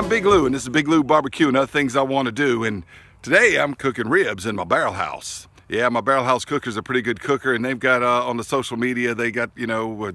I'm Big Lew, and this is Big Lew Barbecue and other things I want to do. And today I'm cooking ribs in my barrel house. Yeah, my barrel house cooker's a pretty good cooker, and they've got uh, on the social media, they got, you know, a,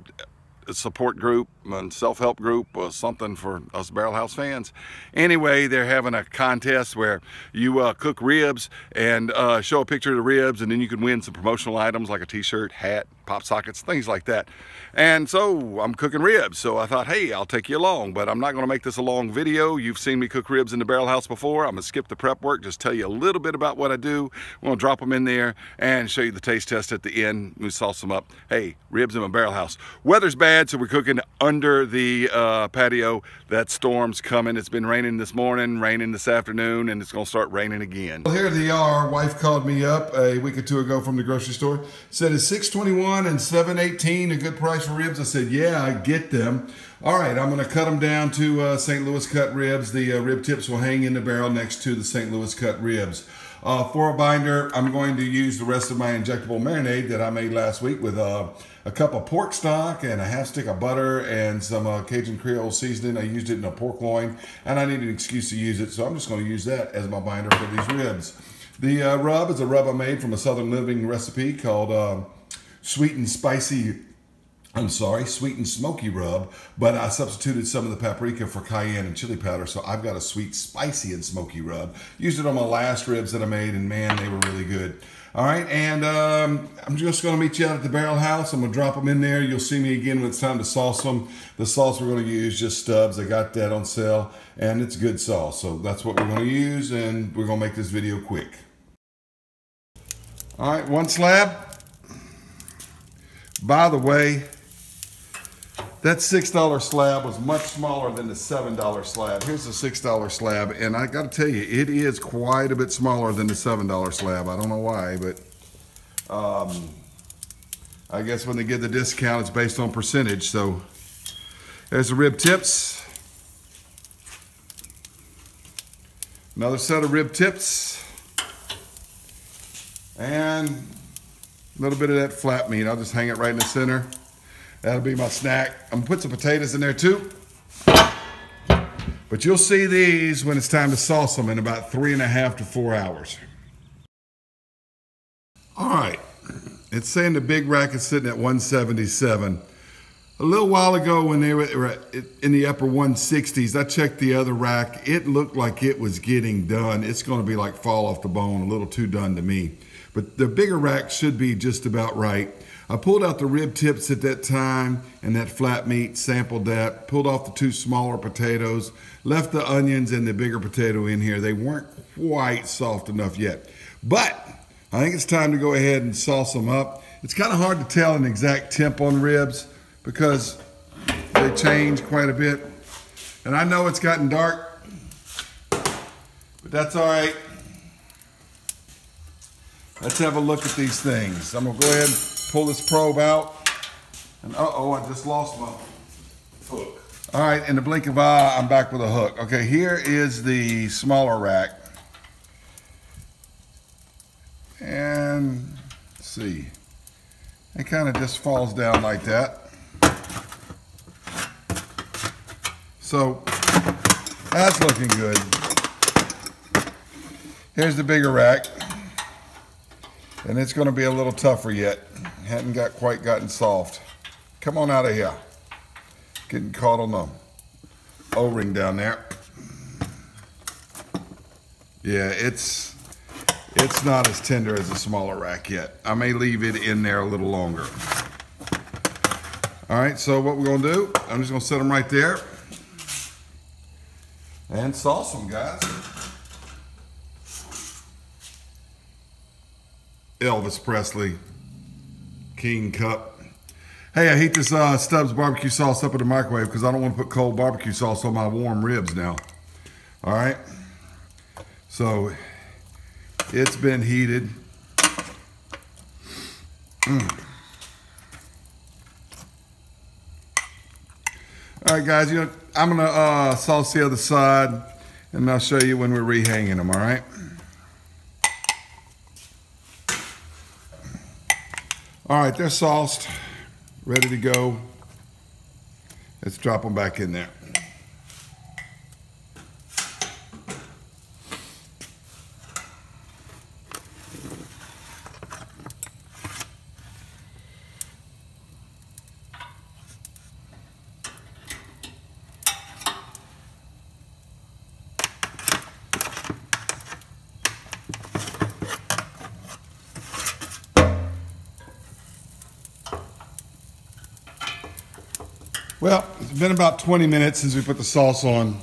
a support group self-help group or something for us barrel house fans. Anyway they're having a contest where you uh, cook ribs and uh, show a picture of the ribs and then you can win some promotional items like a t-shirt hat pop sockets things like that. And so I'm cooking ribs so I thought hey I'll take you along but I'm not going to make this a long video. You've seen me cook ribs in the barrel house before. I'm gonna skip the prep work just tell you a little bit about what I do. I'm gonna drop them in there and show you the taste test at the end. We sauce them up. Hey ribs in my barrel house. Weather's bad so we're cooking under under the uh, patio. That storm's coming. It's been raining this morning, raining this afternoon, and it's gonna start raining again. Well, here they are. Wife called me up a week or two ago from the grocery store. Said, is 621 and 718 a good price for ribs? I said, yeah, I get them. All right, I'm gonna cut them down to uh, St. Louis cut ribs. The uh, rib tips will hang in the barrel next to the St. Louis cut ribs. Uh, for a binder, I'm going to use the rest of my injectable marinade that I made last week with uh, a cup of pork stock and a half stick of butter and some uh, Cajun Creole seasoning. I used it in a pork loin and I needed an excuse to use it, so I'm just going to use that as my binder for these ribs. The uh, rub is a rub I made from a Southern Living recipe called uh, Sweet and Spicy I'm sorry, sweet and smoky rub, but I substituted some of the paprika for cayenne and chili powder, so I've got a sweet, spicy, and smoky rub. Used it on my last ribs that I made, and man, they were really good. All right, and um, I'm just gonna meet you out at the barrel house. I'm gonna drop them in there. You'll see me again when it's time to sauce them. The sauce we're gonna use, just Stubbs. I got that on sale, and it's good sauce, so that's what we're gonna use, and we're gonna make this video quick. All right, one slab. By the way, that $6 slab was much smaller than the $7 slab. Here's the $6 slab, and I gotta tell you, it is quite a bit smaller than the $7 slab. I don't know why, but um, I guess when they give the discount, it's based on percentage. So there's the rib tips. Another set of rib tips. And a little bit of that flat meat. I'll just hang it right in the center. That'll be my snack. I'm gonna put some potatoes in there too. But you'll see these when it's time to sauce them in about three and a half to four hours. All right, it's saying the big rack is sitting at 177. A little while ago when they were in the upper 160s, I checked the other rack. It looked like it was getting done. It's gonna be like fall off the bone, a little too done to me. But the bigger rack should be just about right. I pulled out the rib tips at that time and that flat meat, sampled that, pulled off the two smaller potatoes, left the onions and the bigger potato in here. They weren't quite soft enough yet. But I think it's time to go ahead and sauce them up. It's kind of hard to tell an exact temp on ribs because they change quite a bit. And I know it's gotten dark, but that's all right. Let's have a look at these things. I'm gonna go ahead and pull this probe out. And uh-oh, I just lost my hook. All right, in the blink of eye, I'm back with a hook. Okay, here is the smaller rack. And see, it kind of just falls down like that. So that's looking good. Here's the bigger rack. And it's going to be a little tougher yet hadn't got quite gotten soft. Come on out of here. Getting caught on the O-ring down there. Yeah, it's it's not as tender as a smaller rack yet. I may leave it in there a little longer. All right, so what we're gonna do, I'm just gonna set them right there and sauce them, guys. Elvis Presley King Cup. Hey, I heat this uh, Stubbs barbecue sauce up in the microwave because I don't want to put cold barbecue sauce on my warm ribs now. All right. So it's been heated. Mm. All right, guys, you know, I'm gonna uh, sauce the other side and I'll show you when we're rehanging them, all right? All right, they're sauced, ready to go. Let's drop them back in there. Well, it's been about 20 minutes since we put the sauce on.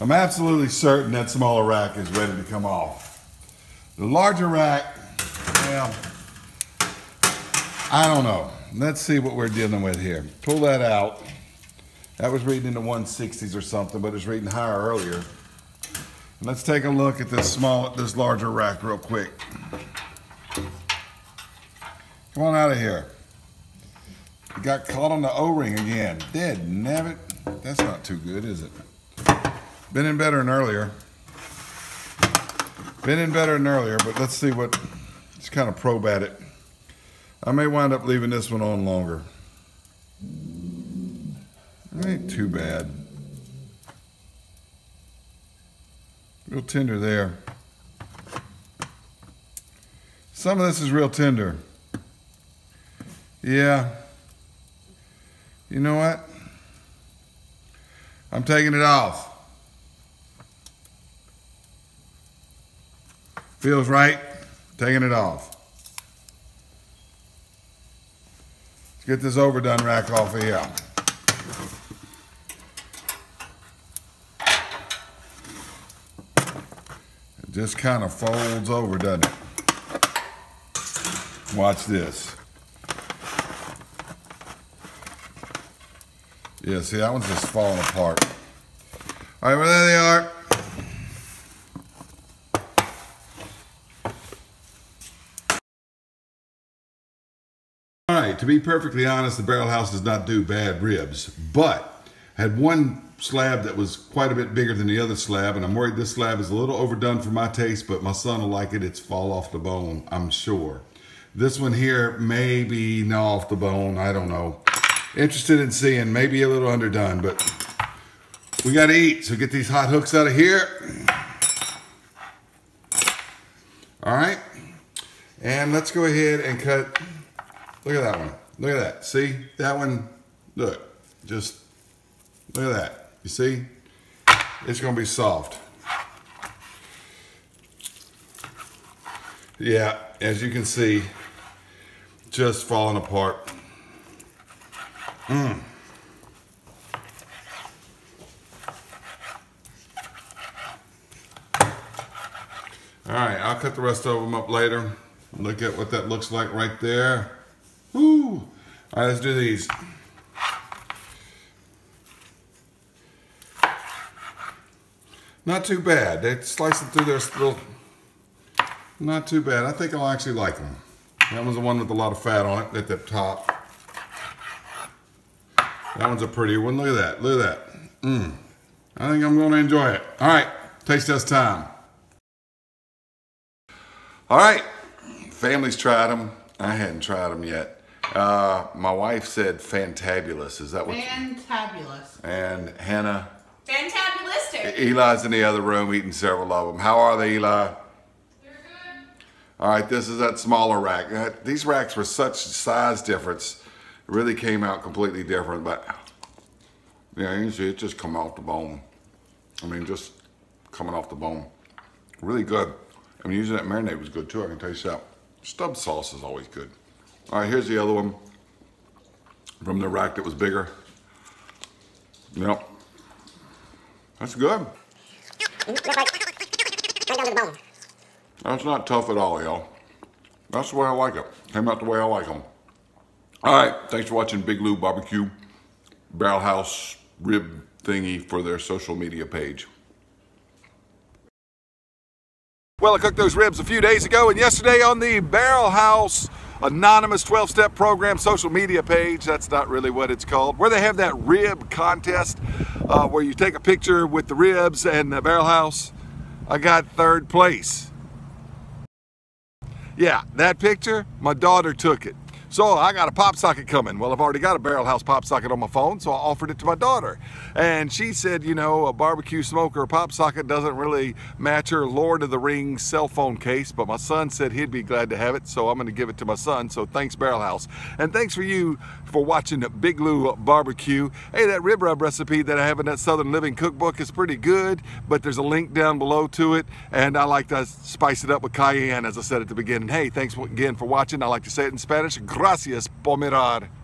I'm absolutely certain that smaller rack is ready to come off. The larger rack, well, I don't know. Let's see what we're dealing with here. Pull that out. That was reading in the 160s or something, but it's reading higher earlier. Let's take a look at this small, this larger rack real quick. Come on out of here. Got caught on the O-ring again. Dead nabbit. That's not too good, is it? Been in better than earlier. Been in better than earlier, but let's see what, just kind of probe at it. I may wind up leaving this one on longer. It ain't too bad. Real tender there. Some of this is real tender. Yeah. You know what? I'm taking it off. Feels right. Taking it off. Let's get this overdone rack off of here. It just kind of folds over, doesn't it? Watch this. Yeah, see, that one's just falling apart. All right, well, there they are. All right, to be perfectly honest, the Barrel House does not do bad ribs, but had one slab that was quite a bit bigger than the other slab, and I'm worried this slab is a little overdone for my taste, but my son will like it. It's fall off the bone, I'm sure. This one here may be gnaw off the bone, I don't know. Interested in seeing, maybe a little underdone, but we gotta eat, so get these hot hooks out of here. All right, and let's go ahead and cut Look at that one. Look at that. See? That one, look, just look at that. You see? It's going to be soft. Yeah, as you can see, just falling apart. Mmm. All right, I'll cut the rest of them up later. Look at what that looks like right there. Woo! All right, let's do these. Not too bad. They slice it through their little, not too bad. I think I'll actually like them. That one's the one with a lot of fat on it at the top. That one's a pretty one. Look at that. Look at that. Mmm. I think I'm going to enjoy it. All right. Taste test time. All right. Family's tried them. I hadn't tried them yet. Uh, my wife said fantabulous. Is that what? Fantabulous. And Hannah. Fantabulistic. Eli's in the other room eating several of them. How are they, Eli? They're good. All right, this is that smaller rack. Uh, these racks were such size difference. Really came out completely different, but yeah, you can see it just come off the bone. I mean, just coming off the bone. Really good. I mean, using that marinade was good too, I can taste that. Stub sauce is always good. All right, here's the other one from the rack that was bigger. Yep. That's good. That's not tough at all, y'all. That's the way I like it. Came out the way I like them. All right, thanks for watching Big Lew Barbecue Barrel House rib thingy for their social media page. Well, I cooked those ribs a few days ago and yesterday on the Barrel House anonymous 12-step program social media page. That's not really what it's called. Where they have that rib contest uh, where you take a picture with the ribs and the barrel house. I got third place. Yeah, that picture, my daughter took it. So I got a pop socket coming. Well, I've already got a barrel house pop socket on my phone, so I offered it to my daughter. And she said, you know, a barbecue smoker pop socket doesn't really match her Lord of the Rings cell phone case, but my son said he'd be glad to have it, so I'm gonna give it to my son. So thanks, Barrel House. And thanks for you for watching Big Lew Barbecue. Hey, that rib rub recipe that I have in that Southern Living cookbook is pretty good, but there's a link down below to it, and I like to spice it up with cayenne, as I said at the beginning. Hey, thanks again for watching. I like to say it in Spanish. Gracias, Pomerar.